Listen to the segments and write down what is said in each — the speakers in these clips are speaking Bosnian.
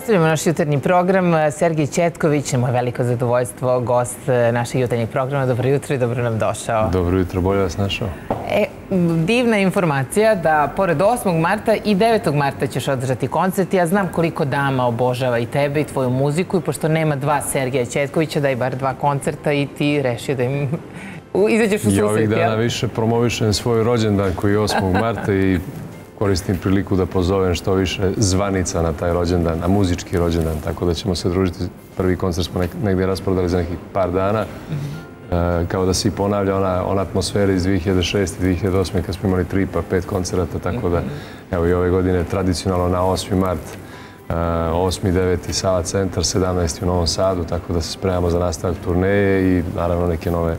Nastavljamo naš jutarnji program. Sergij Četković, moje veliko zadovoljstvo, gost našeg jutarnjeg programa. Dobro jutro i dobro nam došao. Dobro jutro, bolje vas našao. E, divna informacija da pored 8. marta i 9. marta ćeš održati koncert. Ja znam koliko dama obožava i tebe i tvoju muziku i pošto nema dva Sergija Četkovića, daj bar dva koncerta i ti rešio da im izađeš u susret. I ovih dana više promovišem svoj rođendan koji je 8. marta i koristim priliku da pozovem što više zvanica na taj rođendan, na muzički rođendan, tako da ćemo se družiti. Prvi koncert smo negdje rasprodali za nekih par dana, e, kao da se i ponavlja ona atmosfera iz 2006. i 2008. kad smo imali tri pa pet koncerata, tako da evo i ove godine tradicionalno na 8. mart 8. i 9. Sava centar, 17. u Novom Sadu, tako da se spremamo za nastavak turneje i naravno neke nove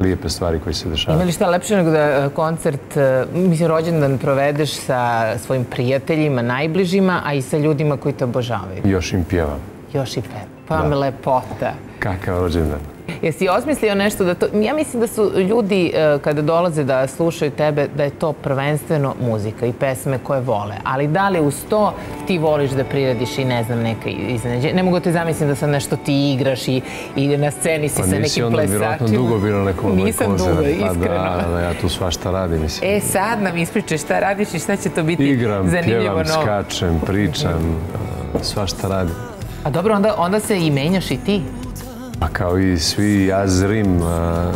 lijepe stvari koje se dešavaju. Ima li šta lepše nego da e, koncert, e, mislim, rođendan provedeš sa svojim prijateljima, najbližima, a i sa ljudima koji te obožavaju? Još im pjevam. Još i pjevam. Pa me lepota. Kakav rođendan? Jesi osmislio nešto da to... Ja mislim da su ljudi e, kada dolaze da slušaju tebe, da je to prvenstveno muzika i pesme koje vole. Ali da li uz to ti voliš da priradiš i ne znam neka izneđe? Ne mogu te zamislim da sad nešto ti igraš i, i na sceni si pa sa nekim plesačima. Pa nisi onda vjerojatno dugo bilo neko moj koncert. Nisam dugo, iskreno. Pa da, da, ja tu svašta radim, mislim. E, sad nam ispričaj šta radiš i šta će to biti Igram, zanimljivo novo. Igram, pjevam, skačem, pričam, svašta radim. A dobro, onda, onda se i menjaš i ti. A kao i svi, ja zrim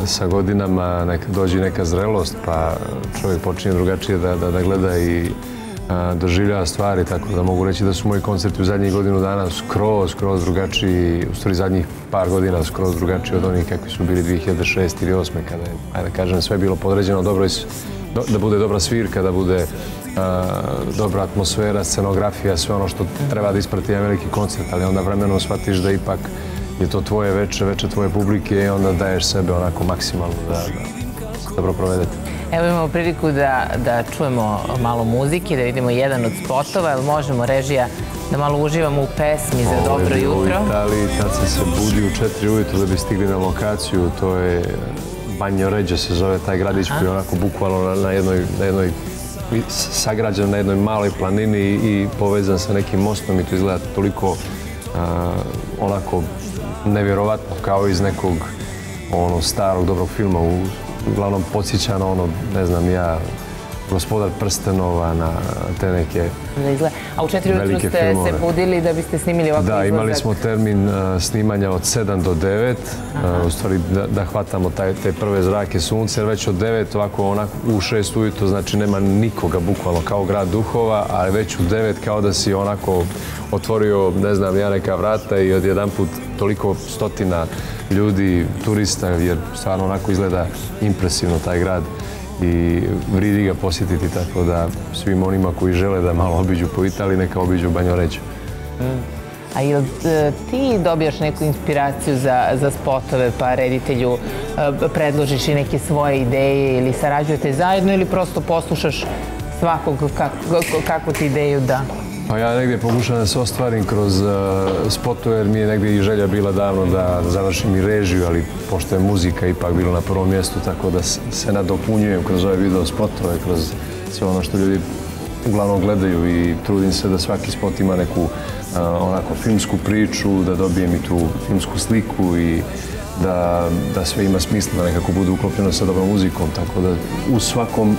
sa godinama, neka dođe neka zrelost, pa čovjek počinje drugačije da, da, da gleda i doživljava stvari, tako da mogu reći da su moji koncerti u zadnjih godinu dana skroz, skroz drugačiji, u stvari zadnjih par godina skroz drugačiji od onih kakvi su bili 2006. ili 2008. kada je, ajde kažem, sve bilo podređeno dobro, da bude dobra svirka, da bude dobra atmosfera, scenografija, sve ono što treba da isprati jedan veliki koncert, ali onda vremenom shvatiš da ipak je to tvoje veče, veče tvoje publike i onda daješ sebe onako maksimalno da, da dobro provedete. Evo imamo priliku da, da čujemo malo muzike, da vidimo jedan od spotova, ali možemo režija da malo uživamo u pesmi za dobro jutro. U Italiji, tad sam se budio u četiri ujutru da bi stigli na lokaciju, to je Banjo Ređe se zove taj gradić koji je onako bukvalno na jednoj, na jednoj sagrađen na jednoj maloj planini i povezan sa nekim mostom i to izgleda toliko onako nevjerovatno kao iz nekog ono starog dobrog filma. Uglavnom podsjeća na ono ne znam ja gospodar prstenova na te neke A u četiri jutru ste se budili da biste snimili ovakve izlazak? Da, imali smo termin snimanja od 7 do 9, u stvari da hvatamo te prve zrake sunce, jer već od 9 ovako onako u 6 ujutru, znači nema nikoga bukvalno kao grad duhova, ali već u 9 kao da si onako otvorio, ne znam, ja neka vrata i od jedan put toliko stotina ljudi, turista, jer stvarno onako izgleda impresivno taj grad i vridi ga posjetiti tako da svim onima koji žele da malo obiđu po Italiji, neka obiđu Banjoređu. Mm. A ili e, ti dobijaš neku inspiraciju za, za spotove, pa reditelju e, predložiš i neke svoje ideje ili sarađujete zajedno ili prosto poslušaš svakog kakvu ti ideju da? Pa ja negdje pokušam da se ostvarim kroz e, uh, spotove, jer mi je negdje i želja bila davno da završim i režiju, ali pošto je muzika ipak bilo na prvom mjestu, tako da se nadopunjujem kroz ove video spotove, kroz sve ono što ljudi uglavnom gledaju i trudim se da svaki spot ima neku uh, onako filmsku priču, da dobijem i tu filmsku sliku i da, da sve ima smisla, da nekako bude uklopljeno sa dobrom muzikom, tako da u svakom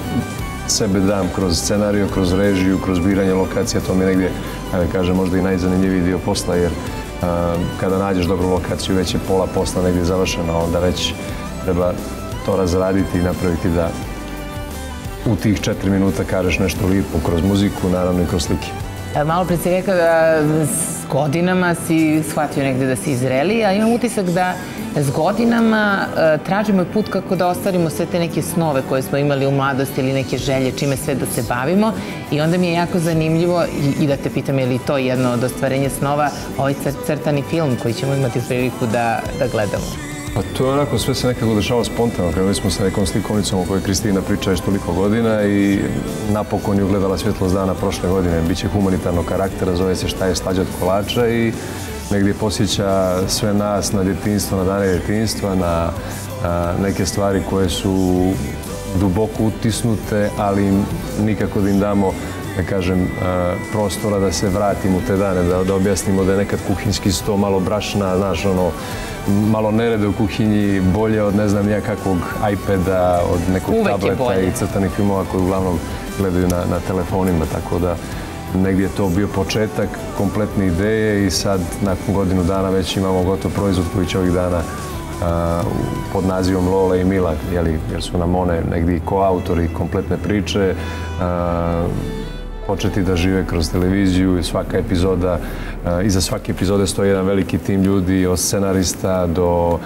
sebe dam kroz scenariju, kroz režiju, kroz biranje lokacija, to mi je negdje, da kažem, možda i najzanimljiviji dio posla, jer kada nađeš dobru lokaciju, već je pola posla negdje završena, onda već treba to razraditi i napraviti da u tih četiri minuta kažeš nešto lijepo kroz muziku, naravno i kroz slike. Malo pred si rekao da s godinama si shvatio negdje da si izreli, a imam utisak da s godinama e, tražimo put kako da ostvarimo sve te neke snove koje smo imali u mladosti ili neke želje, čime sve da se bavimo. I onda mi je jako zanimljivo i da te pitam je li to jedno od ostvarenja snova, ovaj crtani film koji ćemo imati priliku da gledamo. Pa to je onako, sve se nekako dešava spontano. Krenuli smo sa nekom slikovnicom o kojoj Kristina priča još toliko godina i napokon je ugledala svjetlost dana prošle godine. Biće humanitarnog karaktera, zove se šta je slađat kolača i negdje posjeća sve nas na djetinstvo, na dane djetinstva, na neke stvari koje su duboko utisnute, ali nikako da im damo da kažem, prostora da se vratim u te dane, da, da objasnimo da je nekad kuhinski sto malo brašna, znaš, ono, malo nerede u kuhinji, bolje od ne znam nijakakvog iPada, od nekog tableta i crtanih filmova koji uglavnom gledaju na, na telefonima, tako da negdje je to bio početak kompletne ideje i sad nakon godinu dana već imamo gotov proizvod koji će ovih dana pod nazivom Lola i Mila, jeli, jer su nam one negdje i koautori kompletne priče, početi da žive kroz televiziju i svaka epizoda, iza svake epizode stoji jedan veliki tim ljudi, od scenarista do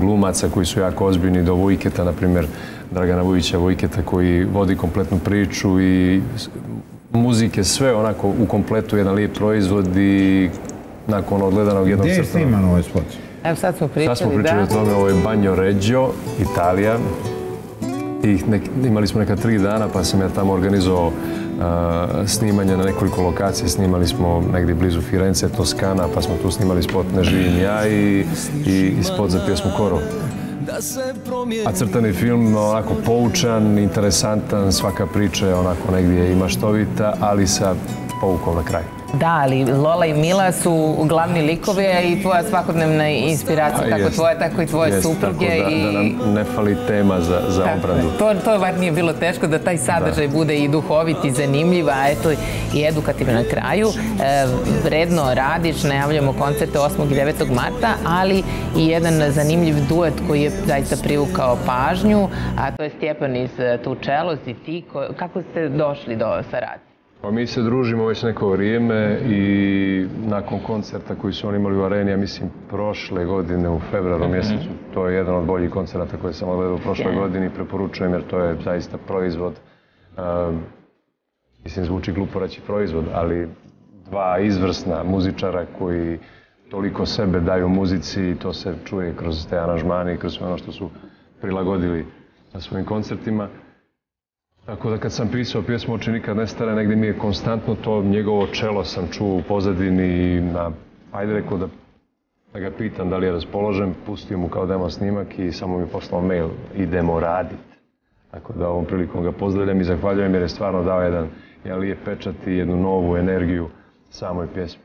glumaca koji su jako ozbiljni, do Vujketa, na primjer, Dragana Vujića Vujketa koji vodi kompletnu priču i muzike, sve onako u kompletu jedan lijep proizvod i nakon odgledanog jednog crtana. Gdje je sniman ovaj spot? Evo sad smo pričali, da. Sad smo pričali o tome, ovo je Banjo Reggio, Italija. I imali smo neka tri dana pa sam ja tamo organizovao snimanje na nekoliko lokacije. Snimali smo negdje blizu Firence, Toskana, pa smo tu snimali spot Ne živim ja i, i, spot za pjesmu Koro. A crtani film onako poučan, interesantan, svaka priča je onako negdje i maštovita, ali sa poukom na kraju. Da, ali Lola i Mila su glavni likovi i tvoja svakodnevna inspiracija, kako tvoja, tako i tvoje supruge. Tako da, da nam ne fali tema za, za obradu. To, to var nije bilo teško da taj sadržaj bude i duhovit i zanimljiv, a eto i edukativan na kraju. E, vredno radiš, najavljamo koncerte 8. i 9. marta, ali i jedan zanimljiv duet koji je zaista privukao pažnju, a to je Stjepan iz Tučelos i ti. Kako ste došli do saradnje? Pa mi se družimo već neko vrijeme i nakon koncerta koji su oni imali u areni, ja mislim prošle godine u februaru mjesecu, to je jedan od boljih koncerta koje sam gledao u prošle godine i preporučujem jer to je zaista proizvod. Mislim, zvuči glupo reći proizvod, ali dva izvrsna muzičara koji toliko sebe daju muzici i to se čuje kroz te aranžmane i kroz sve ono što su prilagodili na svojim koncertima. Tako da kad sam pisao pjesmu Oči nikad ne stare, negdje mi je konstantno to njegovo čelo sam čuo u pozadini i na, ajde rekao da, da ga pitam da li je raspoložen, pustio mu kao demo snimak i samo mi poslao mail, idemo radit. Tako da ovom prilikom ga pozdravljam i zahvaljujem jer je stvarno dao jedan je pečat i jednu novu energiju samoj pjesmi.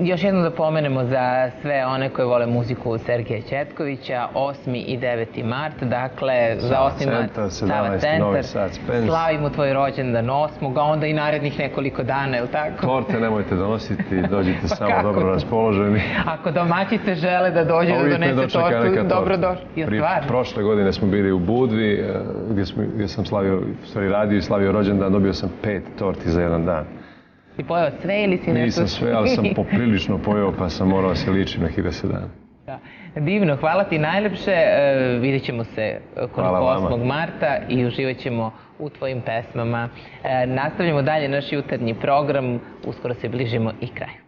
Još jedno da pomenemo za sve one koje vole muziku Sergeja Četkovića, 8. i 9. mart, dakle, za 8. mart Sava centar, slavimo tvoj rođendan 8. a onda i narednih nekoliko dana, je li tako? Torte nemojte donositi, dođite pa samo dobro raspoloženi. Ako domaćice žele da dođe da donese tortu, dobro došli. Prošle godine smo bili u Budvi, e, gdje, smo, gdje sam slavio, stvari radio i slavio rođendan, dobio sam pet torti za jedan dan. Si pojeo sve ili si nešto... Nisam sve, ali sam poprilično pojeo pa sam morao se ličiti na hide se dan. Da. Divno, hvala ti najljepše. E, vidjet ćemo se kod 8. marta i uživat ćemo u tvojim pesmama. E, nastavljamo dalje naš jutarnji program. Uskoro se bližimo i kraju.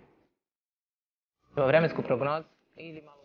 Vremensku prognozu ili malo...